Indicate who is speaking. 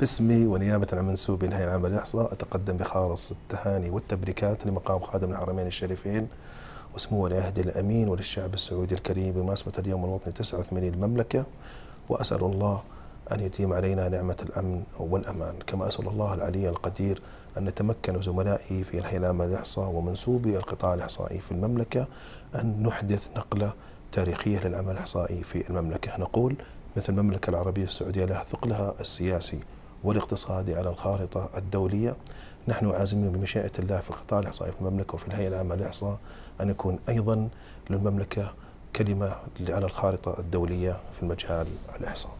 Speaker 1: باسمي ونيابة عن منسوبي الهيئة العامة للإحصاء أتقدم بخالص التهاني والتبريكات لمقام خادم الحرمين الشريفين وسمو ولي عهد الأمين وللشعب السعودي الكريم بمناسبة اليوم الوطني 89 للمملكة وأسأل الله أن يديم علينا نعمة الأمن والأمان. كما أسأل الله العلي القدير أن نتمكن زملائي في الهيئة العامة للإحصاء ومنسوبي القطاع الإحصائي في المملكة أن نحدث نقلة تاريخية للعمل الإحصائي في المملكة. نقول مثل المملكة العربية السعودية لها ثقلها السياسي. والاقتصادي على الخارطة الدولية. نحن عازمين بمشيئة الله في القطاع الإحصائي في المملكة وفي الهيئة العامة للإحصاء أن يكون أيضا للمملكة كلمة على الخارطة الدولية في المجال الإحصاء.